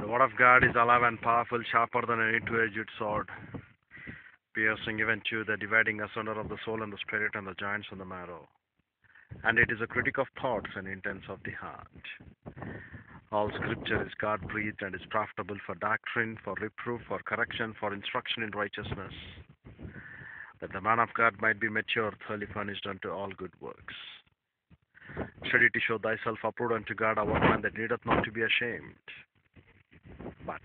The word of God is alive and powerful, sharper than any two-edged sword, piercing even to the dividing asunder of the soul and the spirit and the joints and the marrow. And it is a critic of thoughts and intents of the heart. All scripture is God breathed and is profitable for doctrine, for reproof, for correction, for instruction in righteousness, that the man of God might be mature, thoroughly furnished unto all good works. Study to show thyself approved unto God, a workman that needeth not to be ashamed, but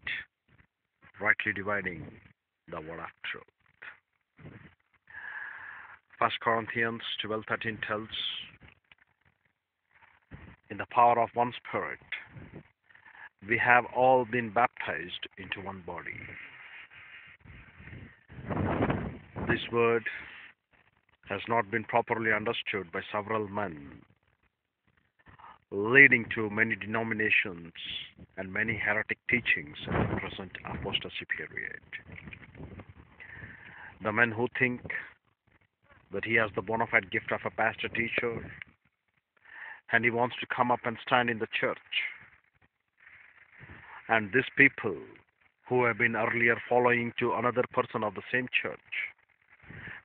rightly dividing the word of truth. First Corinthians twelve thirteen tells, in the power of one Spirit, we have all been baptized into one body. This word has not been properly understood by several men, leading to many denominations and many heretic teachings in the present apostasy period. The men who think that he has the bona fide gift of a pastor teacher and he wants to come up and stand in the church. And these people who have been earlier following to another person of the same church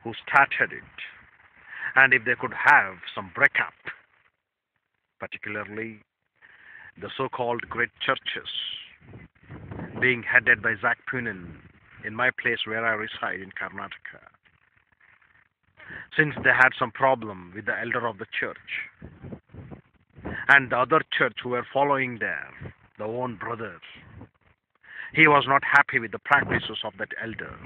who started it, and if they could have some breakup, particularly the so called great churches being headed by Zach Punin in my place where I reside in Karnataka. Since they had some problem with the elder of the church, and the other church who were following there, the own brothers. He was not happy with the practices of that elder.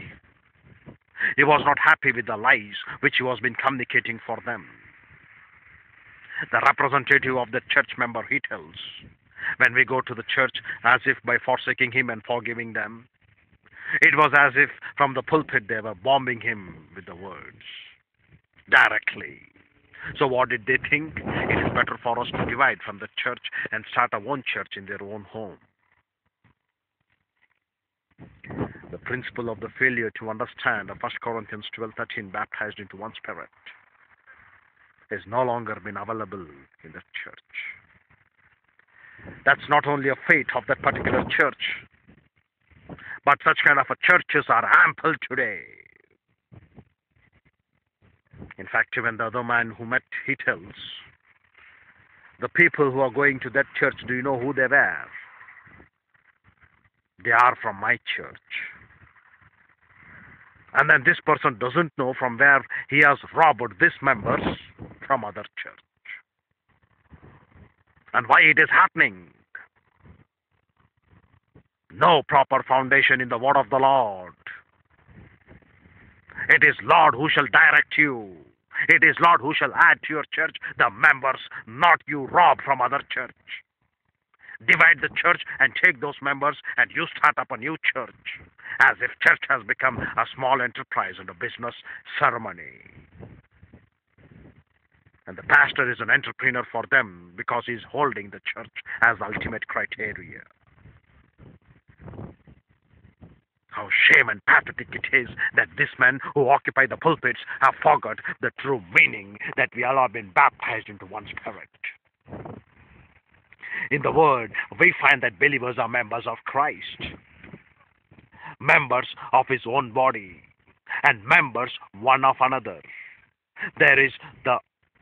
He was not happy with the lies which he was been communicating for them. The representative of the church member he tells, when we go to the church as if by forsaking him and forgiving them, it was as if from the pulpit they were bombing him with the words directly. So what did they think? It is better for us to divide from the church and start our own church in their own home. The principle of the failure to understand of 1 Corinthians 12:13 baptized into one spirit has no longer been available in the church. That's not only a fate of that particular church, but such kind of a churches are ample today. In fact, even the other man who met, he tells, the people who are going to that church, do you know who they were? They are from my church. And then this person doesn't know from where he has robbed these members from other church. And why it is happening. No proper foundation in the word of the Lord. It is Lord who shall direct you. It is Lord who shall add to your church the members, not you rob from other church. Divide the church and take those members and you start up a new church as if church has become a small enterprise and a business ceremony. And the pastor is an entrepreneur for them because he's holding the church as ultimate criteria. How shame and pathetic it is that these men who occupy the pulpits have forgot the true meaning that we all have been baptized into one spirit. In the Word, we find that believers are members of Christ, members of His own body, and members one of another. There is the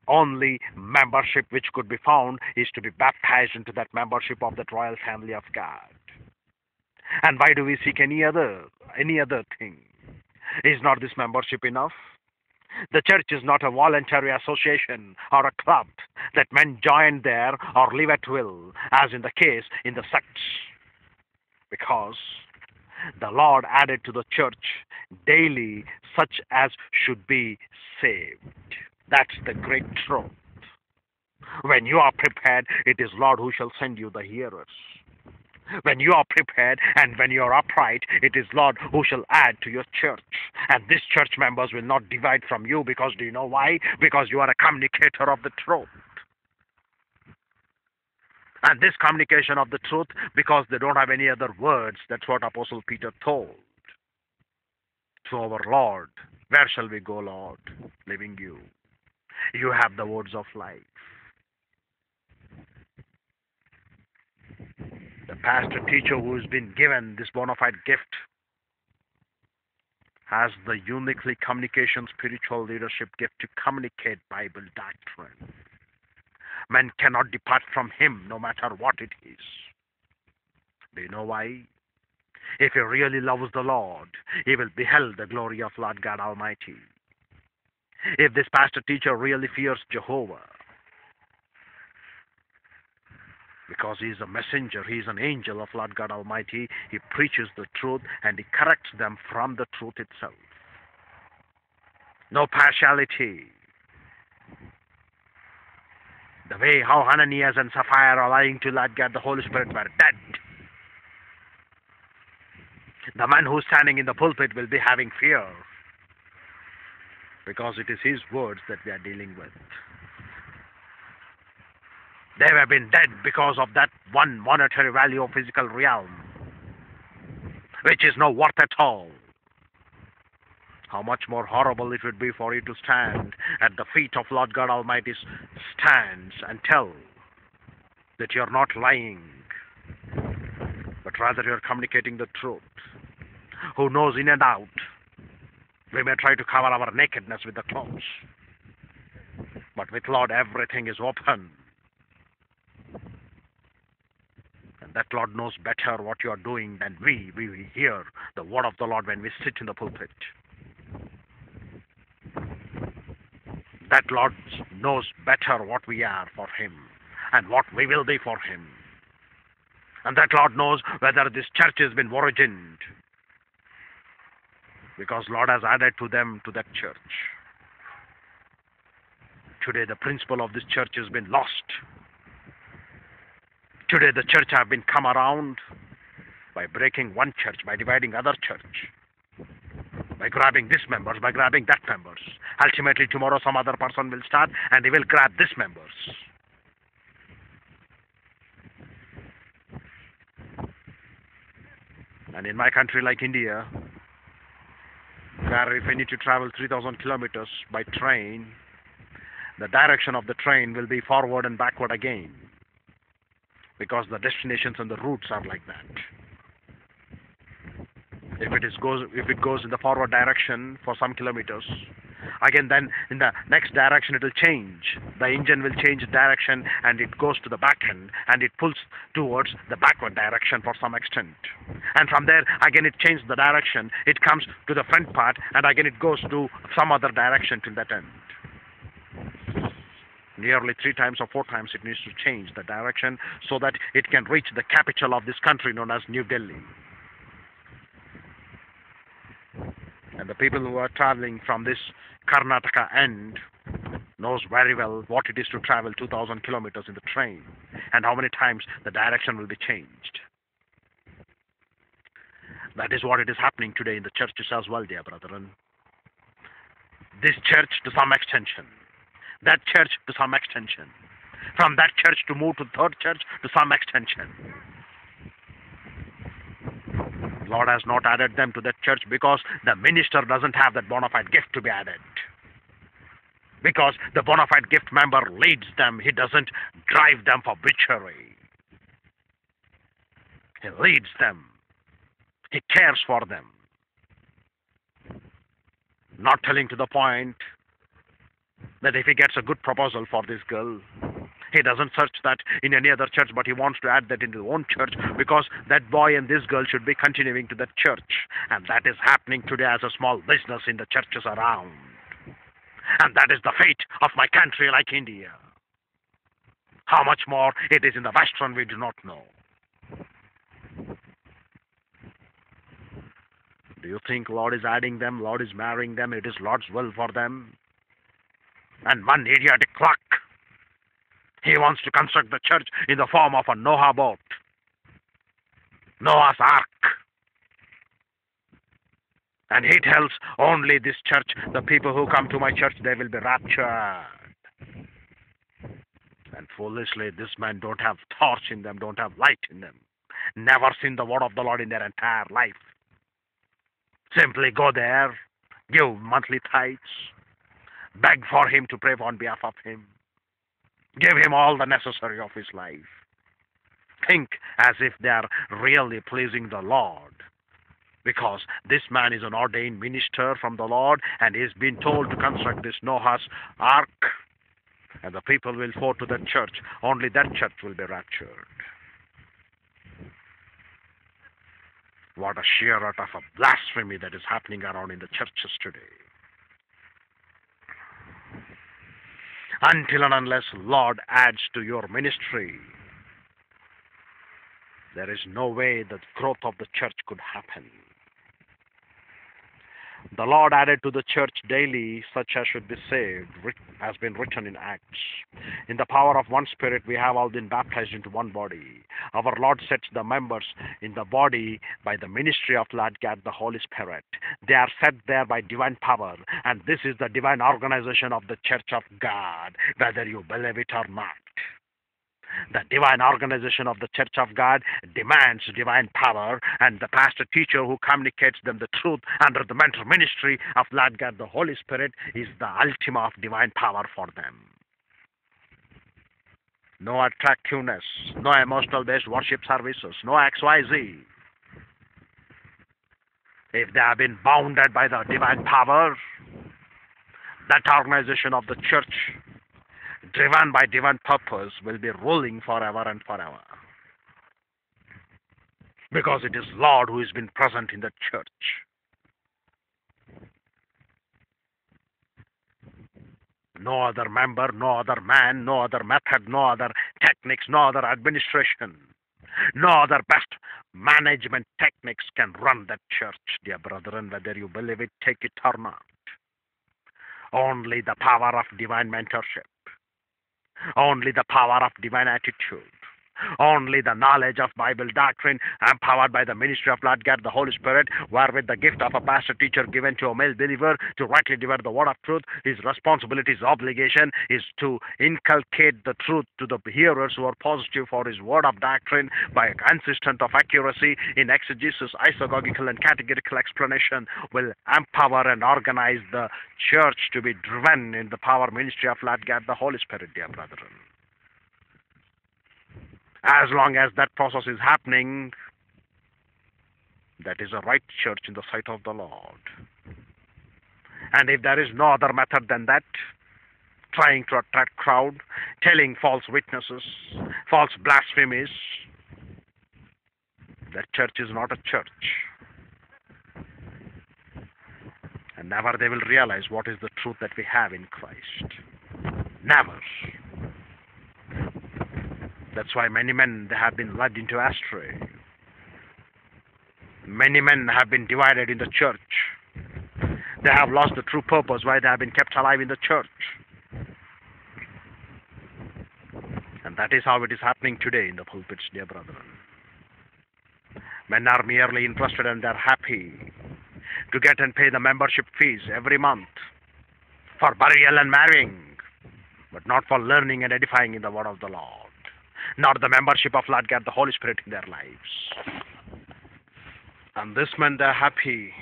only membership which could be found is to be baptized into that membership of that royal family of God. And why do we seek any other any other thing? Is not this membership enough? The church is not a voluntary association or a club that men join there or leave at will, as in the case in the sects. Because the Lord added to the church daily such as should be saved. That's the great truth. When you are prepared, it is Lord who shall send you the hearers. When you are prepared and when you are upright, it is Lord who shall add to your church. And these church members will not divide from you because do you know why? Because you are a communicator of the truth. And this communication of the truth, because they don't have any other words, that's what Apostle Peter told to our Lord. Where shall we go, Lord? Leaving you. You have the words of life. The pastor teacher who has been given this bona fide gift has the uniquely communication spiritual leadership gift to communicate Bible doctrine. Man cannot depart from him no matter what it is. Do you know why? If he really loves the Lord, he will behold the glory of Lord God Almighty. If this pastor teacher really fears Jehovah, because he is a messenger, he is an angel of Lord God Almighty, he preaches the truth and he corrects them from the truth itself. No partiality. The way how Ananias and Sapphira are lying to Lord God, the Holy Spirit were dead. The man who's standing in the pulpit will be having fear because it is his words that we are dealing with. They have been dead because of that one monetary value of physical realm, which is no worth at all. How much more horrible it would be for you to stand at the feet of Lord God Almighty's stands and tell that you're not lying, but rather you're communicating the truth. Who knows in and out? We may try to cover our nakedness with the clothes, but with Lord everything is open. And that Lord knows better what you are doing than we. We hear the word of the Lord when we sit in the pulpit. That Lord knows better what we are for Him and what we will be for Him. And that Lord knows whether this church has been origined because Lord has added to them to that church. Today the principle of this church has been lost. Today the church have been come around by breaking one church, by dividing other church, by grabbing this members, by grabbing that members. Ultimately tomorrow some other person will start and he will grab this members. And in my country like India, where if I need to travel 3000 kilometers by train, the direction of the train will be forward and backward again because the destinations and the routes are like that. If it is goes if it goes in the forward direction for some kilometers, again then in the next direction it will change. The engine will change direction and it goes to the back end and it pulls towards the backward direction for some extent. And from there again it changes the direction. It comes to the front part and again it goes to some other direction till that end nearly three times or four times it needs to change the direction so that it can reach the capital of this country known as New Delhi. And the people who are traveling from this Karnataka end knows very well what it is to travel 2000 kilometers in the train and how many times the direction will be changed. That is what it is happening today in the churches as well, dear brethren. This church to some extension that church to some extension. From that church to move to third church to some extension. Lord has not added them to that church because the minister doesn't have that bona fide gift to be added. Because the bona fide gift member leads them, he doesn't drive them for butchery. He leads them, he cares for them. Not telling to the point that if he gets a good proposal for this girl, he doesn't search that in any other church, but he wants to add that into his own church because that boy and this girl should be continuing to that church. And that is happening today as a small business in the churches around. And that is the fate of my country like India. How much more it is in the Western, we do not know. Do you think Lord is adding them? Lord is marrying them? It is Lord's will for them? And one idiotic clock. He wants to construct the church in the form of a Noah boat, Noah's Ark. And he tells only this church, the people who come to my church, they will be raptured. And foolishly, this man don't have torch in them, don't have light in them. Never seen the word of the Lord in their entire life. Simply go there, give monthly tithes, Beg for him to pray on behalf of him. Give him all the necessary of his life. think as if they are really pleasing the Lord. Because this man is an ordained minister from the Lord and he's been told to construct this Noah's ark. And the people will flow to that church. Only that church will be raptured. What a sheer out of blasphemy that is happening around in the churches today. Until and unless Lord adds to your ministry, there is no way that growth of the church could happen. The Lord added to the church daily such as should be saved, has been written in Acts. In the power of one Spirit, we have all been baptized into one body. Our Lord sets the members in the body by the ministry of Lord God, the Holy Spirit. They are set there by divine power, and this is the divine organization of the church of God, whether you believe it or not. The divine organization of the Church of God demands divine power, and the pastor teacher who communicates them the truth under the mentor ministry of Lord God, the Holy Spirit, is the ultima of divine power for them. No attractiveness, no emotional based worship services, no XYZ. If they have been bounded by the divine power, that organization of the church driven by divine purpose, will be ruling forever and forever. Because it is Lord who has been present in the church. No other member, no other man, no other method, no other techniques, no other administration, no other best management techniques can run that church, dear brethren, whether you believe it, take it or not. Only the power of divine mentorship only the power of divine attitude. Only the knowledge of Bible doctrine, empowered by the ministry of Lord God, the Holy Spirit, wherewith the gift of a pastor teacher given to a male believer to rightly divide the word of truth, his responsibility, his obligation is to inculcate the truth to the hearers who are positive for his word of doctrine by a consistent of accuracy in exegesis, isagogical, and categorical explanation, will empower and organize the church to be driven in the power ministry of Lord God, the Holy Spirit, dear brethren as long as that process is happening, that is a right church in the sight of the Lord. And if there is no other method than that, trying to attract crowd, telling false witnesses, false blasphemies, that church is not a church. And never they will realize what is the truth that we have in Christ. Never. That's why many men have been led into astray. Many men have been divided in the church. They have lost the true purpose why they have been kept alive in the church. And that is how it is happening today in the pulpits, dear brethren. Men are merely interested and they are happy to get and pay the membership fees every month for burial and marrying, but not for learning and edifying in the word of the Lord not the membership of Lord the Holy Spirit in their lives. And this meant they're happy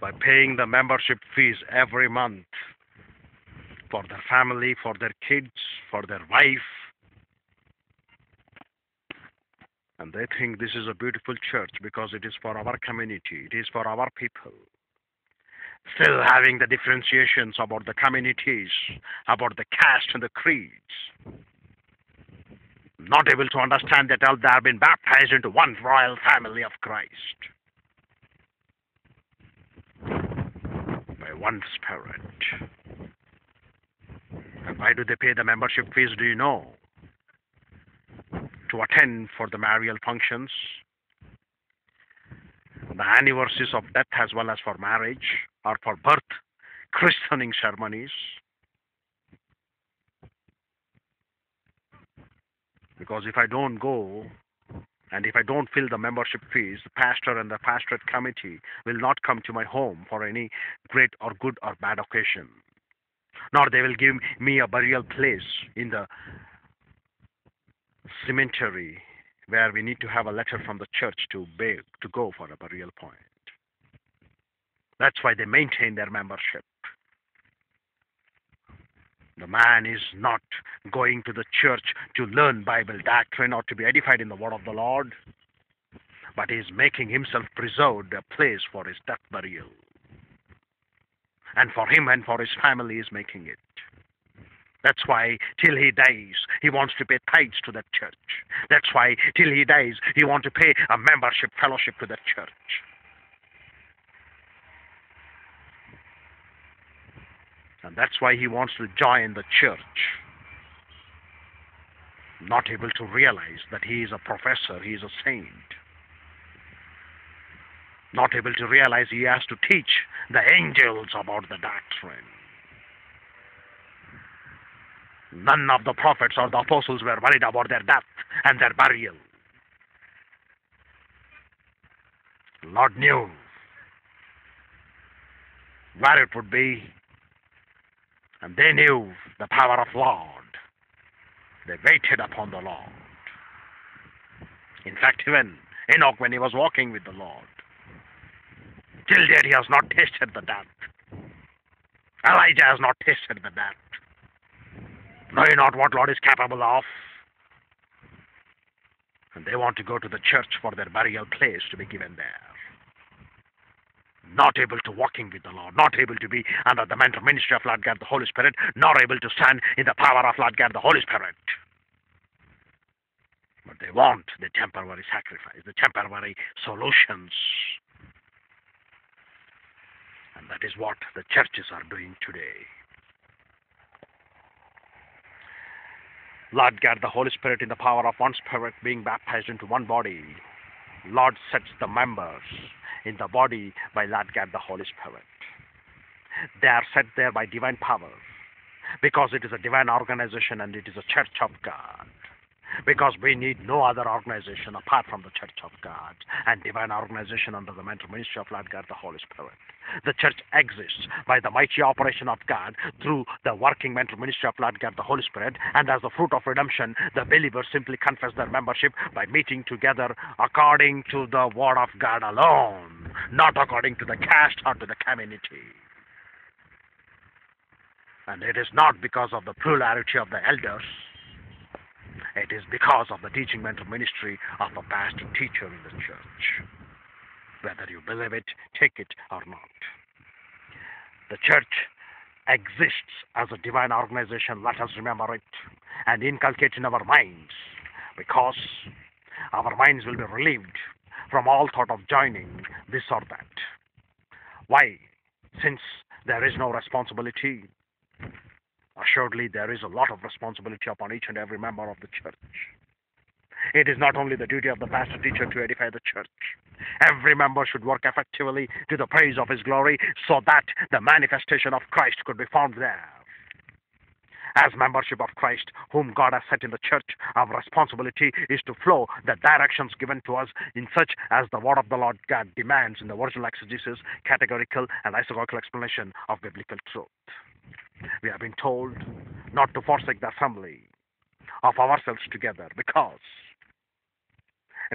by paying the membership fees every month for their family, for their kids, for their wife. And they think this is a beautiful church because it is for our community, it is for our people. Still having the differentiations about the communities, about the caste and the creeds not able to understand that all they have been baptized into one royal family of Christ by one Spirit. And why do they pay the membership fees? Do you know? To attend for the marital functions, the anniversaries of death, as well as for marriage or for birth, christening ceremonies. Because if I don't go, and if I don't fill the membership fees, the pastor and the pastorate committee will not come to my home for any great or good or bad occasion. Nor they will give me a burial place in the cemetery where we need to have a letter from the church to beg to go for a burial point. That's why they maintain their membership. The man is not going to the church to learn Bible doctrine or to be edified in the word of the Lord, but he is making himself preserved a place for his death burial. And for him and for his family is making it. That's why till he dies, he wants to pay tithes to that church. That's why till he dies, he wants to pay a membership fellowship to that church. And that's why he wants to join the church. Not able to realize that he is a professor, he is a saint. Not able to realize he has to teach the angels about the doctrine. None of the prophets or the apostles were worried about their death and their burial. Lord knew where it would be, and they knew the power of Lord. They waited upon the Lord. In fact, even Enoch, when he was walking with the Lord, till date he has not tasted the death. Elijah has not tasted the death. Know you not what Lord is capable of? And they want to go to the church for their burial place to be given there. Not able to walking with the Lord, not able to be under the mental ministry of Lord God the Holy Spirit, nor able to stand in the power of Lord God the Holy Spirit. But they want the temporary sacrifice, the temporary solutions. And that is what the churches are doing today. Lord God, the Holy Spirit, in the power of one Spirit, being baptized into one body, Lord sets the members in the body by Lord God, the Holy Spirit. They are set there by divine power because it is a divine organization and it is a church of God because we need no other organization apart from the Church of God and divine organization under the mental ministry of Lord God the Holy Spirit. The church exists by the mighty operation of God through the working mental ministry of Lord God the Holy Spirit, and as the fruit of redemption, the believers simply confess their membership by meeting together according to the word of God alone, not according to the caste or to the community. And it is not because of the plurality of the elders it is because of the teaching mental ministry of a pastor teacher in the church. Whether you believe it, take it, or not. The church exists as a divine organization. Let us remember it and inculcate in our minds because our minds will be relieved from all thought of joining this or that. Why? Since there is no responsibility, assuredly there is a lot of responsibility upon each and every member of the church. It is not only the duty of the pastor teacher to edify the church. Every member should work effectively to the praise of his glory so that the manifestation of Christ could be found there. As membership of Christ, whom God has set in the church, our responsibility is to flow the directions given to us in such as the word of the Lord God demands in the original exegesis, categorical and isagogical explanation of biblical truth. We have been told not to forsake the assembly of ourselves together because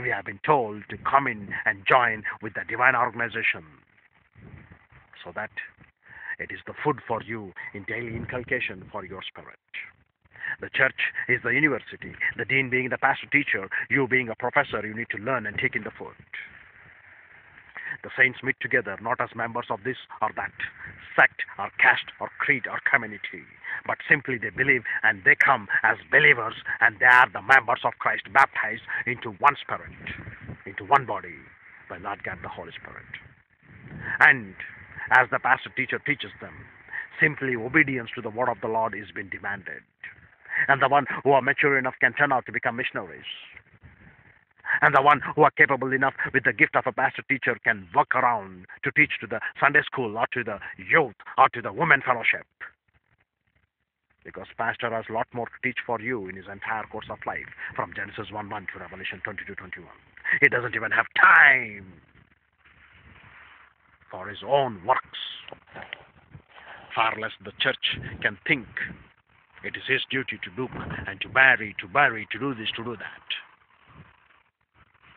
we have been told to come in and join with the divine organization so that it is the food for you in daily inculcation for your spirit. The church is the university, the dean being the pastor teacher, you being a professor, you need to learn and take in the food. The saints meet together not as members of this or that sect or caste or creed or community, but simply they believe and they come as believers and they are the members of Christ baptized into one spirit, into one body by Lord God the Holy Spirit. And as the pastor teacher teaches them, simply obedience to the word of the Lord is being demanded. And the one who are mature enough can turn out to become missionaries and the one who are capable enough with the gift of a pastor teacher can walk around to teach to the Sunday school or to the youth or to the women fellowship. Because pastor has a lot more to teach for you in his entire course of life, from Genesis 1 1 to Revelation 22 21. He doesn't even have time for his own works. Far less the church can think it is his duty to look and to marry, to bury, to do this, to do that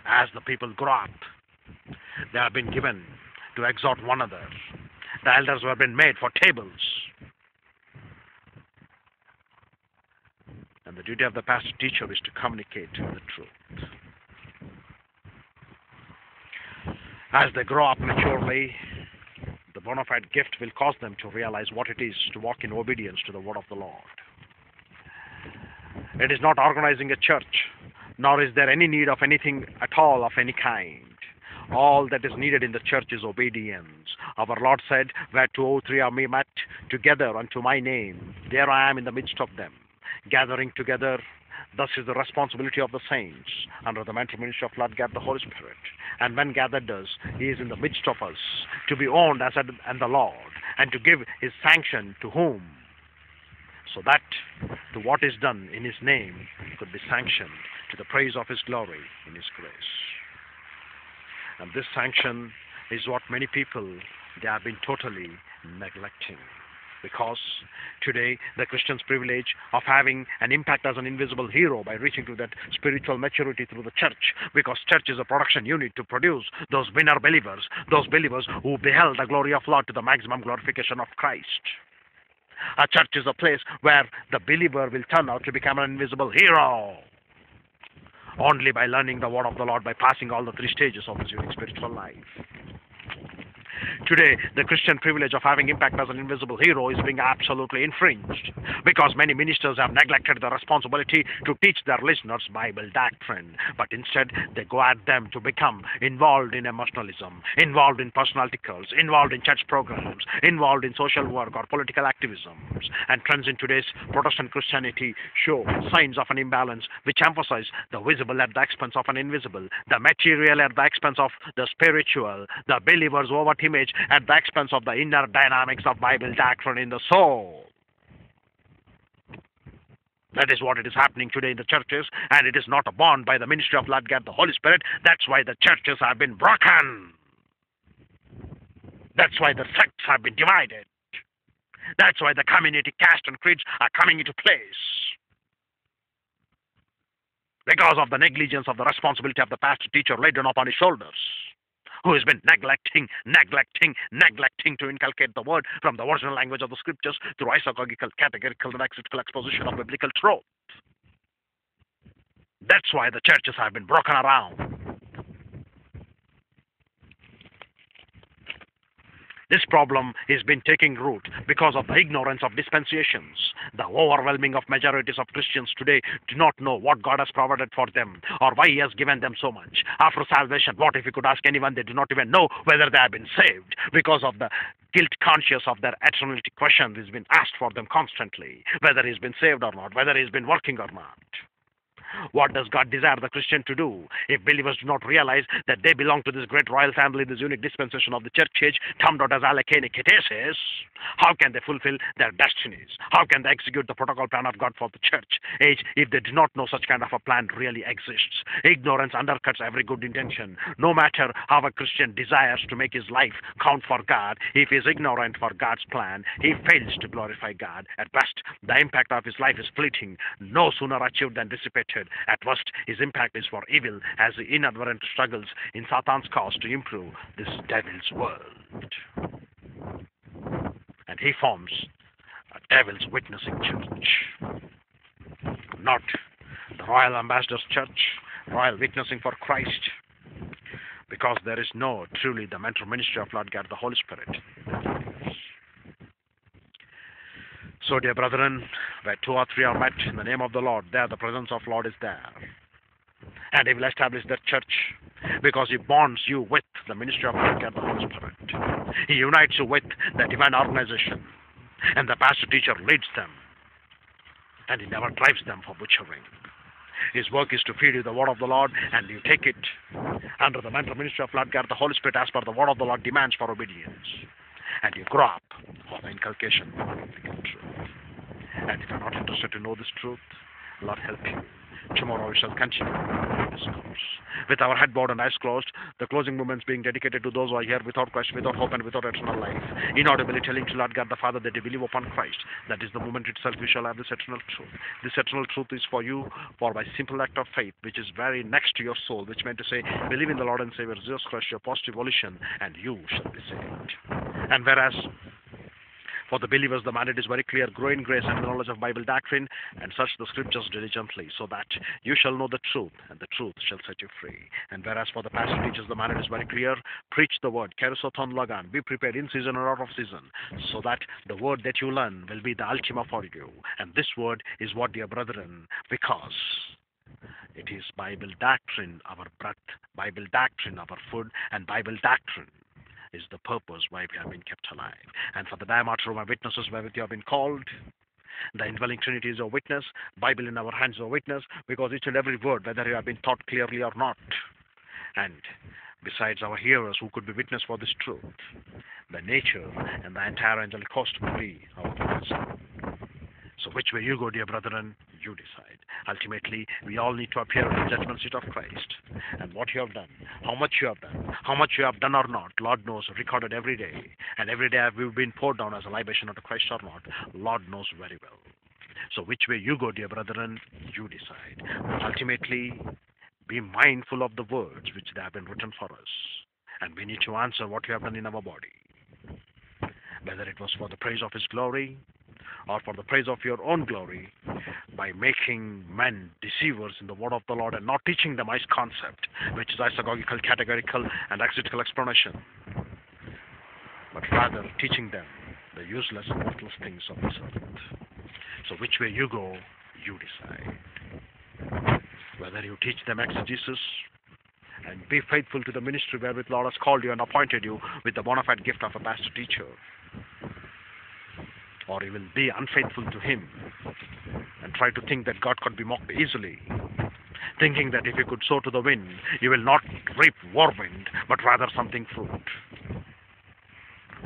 as the people grow up. They have been given to exhort one another. The elders have been made for tables. And the duty of the pastor teacher is to communicate the truth. As they grow up maturely, the bona fide gift will cause them to realize what it is to walk in obedience to the word of the Lord. It is not organizing a church, nor is there any need of anything at all of any kind. All that is needed in the church is obedience. Our Lord said, Where two or three are met together unto my name, there I am in the midst of them. Gathering together, thus is the responsibility of the saints under the mental ministry of Lord God the Holy Spirit. And when gathered does, He is in the midst of us to be owned as and the Lord, and to give His sanction to whom? So that to what is done in His name could be sanctioned to the praise of His glory in His grace. And this sanction is what many people they have been totally neglecting. Because today the Christian's privilege of having an impact as an invisible hero by reaching to that spiritual maturity through the church, because church is a production unit to produce those winner believers, those believers who beheld the glory of Lord to the maximum glorification of Christ. A church is a place where the believer will turn out to become an invisible hero only by learning the word of the Lord, by passing all the three stages of his unique spiritual life. Today, the Christian privilege of having impact as an invisible hero is being absolutely infringed because many ministers have neglected the responsibility to teach their listeners Bible doctrine, but instead they go at them to become involved in emotionalism, involved in personality cults, involved in church programs, involved in social work or political activism. And trends in today's Protestant Christianity show signs of an imbalance which emphasize the visible at the expense of an invisible, the material at the expense of the spiritual, the believer's overt image at the expense of the inner dynamics of Bible doctrine in the soul. That is what it is happening today in the churches, and it is not borne by the ministry of Lord God, the Holy Spirit. That's why the churches have been broken. That's why the sects have been divided. That's why the community caste and creeds are coming into place. Because of the negligence of the responsibility of the pastor teacher laid down upon his shoulders who has been neglecting, neglecting, neglecting to inculcate the word from the original language of the scriptures through isagogical, categorical, and exegetical exposition of biblical truth. That's why the churches have been broken around. This problem has been taking root because of the ignorance of dispensations. The overwhelming of majorities of Christians today do not know what God has provided for them or why He has given them so much. After salvation, what if you could ask anyone, they do not even know whether they have been saved because of the guilt conscious of their eternity question has been asked for them constantly, whether he's been saved or not, whether he's been working or not. What does God desire the Christian to do? If believers do not realize that they belong to this great royal family, this unique dispensation of the church age, termed out as alekene ketesis, how can they fulfill their destinies? How can they execute the protocol plan of God for the church age if they do not know such kind of a plan really exists? Ignorance undercuts every good intention. No matter how a Christian desires to make his life count for God, if he is ignorant for God's plan, he fails to glorify God. At best, the impact of his life is fleeting, no sooner achieved than dissipated. At worst, his impact is for evil as he inadvertent struggles in Satan's cause to improve this devil's world. And he forms a devil's witnessing church. Not the Royal Ambassadors Church, Royal Witnessing for Christ, because there is no truly the mental ministry of Lord God the Holy Spirit. So, dear brethren, where two or three are met in the name of the Lord, there the presence of Lord is there. And He will establish that church because He bonds you with the ministry of God and the Holy Spirit. He unites you with the divine organization. And the pastor teacher leads them. And he never drives them for butchering. His work is to feed you the word of the Lord, and you take it under the mental ministry of Lord God, the Holy Spirit, as per the word of the Lord demands for obedience and you grow up for the inculcation of the truth. And if you're not interested to know this truth, Lord help you. Tomorrow we shall continue this course. With our head bowed and eyes closed, the closing moments being dedicated to those who are here without question, without hope, and without eternal life. Inaudibly telling to Lord God the Father that they believe upon Christ. That is the moment itself we shall have this eternal truth. This eternal truth is for you, for by simple act of faith, which is very next to your soul, which meant to say, believe in the Lord and Savior Jesus Christ, your positive volition, and you shall be saved. And whereas For the believers, the mandate is very clear grow in grace and knowledge of Bible doctrine, and search the scriptures diligently, so that you shall know the truth, and the truth shall set you free. And whereas for the pastor teachers, the mandate is very clear preach the word, kerusothon logan, be prepared in season or out of season, so that the word that you learn will be the ultima for you. And this word is what, dear brethren, because it is Bible doctrine, our breath, Bible doctrine, our food, and Bible doctrine is the purpose why we have been kept alive. And for the diameter of my witnesses wherewith you have been called, the indwelling Trinity is a witness, Bible in our hands is a witness, because each and every word, whether you have been taught clearly or not, and besides our hearers who could be witness for this truth, the nature and the entire angelic host will be our witness. So which way you go, dear brethren, you decide. Ultimately, we all need to appear at the judgment seat of Christ. And what you have done, how much you have done, how much you have done or not, Lord knows, recorded every day. And every day we've been poured down as a libation unto Christ or not, Lord knows very well. So which way you go, dear brethren, you decide. But ultimately, be mindful of the words which they have been written for us. And we need to answer what we have done in our body. Whether it was for the praise of His glory or for the praise of your own glory by making men deceivers in the word of the Lord and not teaching them ICE concept, which is isagogical, categorical, and exegetical explanation, but rather teaching them the useless and worthless things of this earth. So which way you go, you decide. Whether you teach them exegesis and be faithful to the ministry wherewith the Lord has called you and appointed you with the bona fide gift of a pastor teacher or you will be unfaithful to Him and try to think that God could be mocked easily, thinking that if you could sow to the wind, you will not reap whirlwind, but rather something fruit.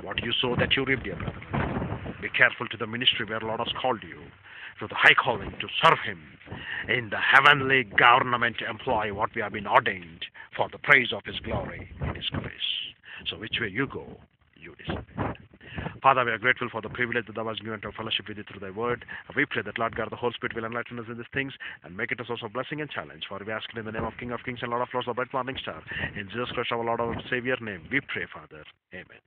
What you sow, that you reap, dear brother. Be careful to the ministry where Lord has called you, to the high calling to serve Him in the heavenly government to employ, what we have been ordained for the praise of His glory in His grace. So, which way you go. Father, we are grateful for the privilege that thou hast given to fellowship with you through thy word. We pray that Lord God, the Holy Spirit will enlighten us in these things and make it a source of blessing and challenge. For we ask it in the name of King of Kings and Lord of Lords, the bright morning star. In Jesus Christ, our Lord, our Savior name, we pray, Father. Amen.